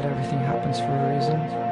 that everything happens for a reason?